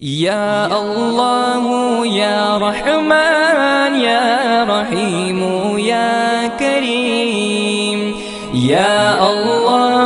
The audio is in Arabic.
يا الله يا رحمن يا رحيم يا كريم يا الله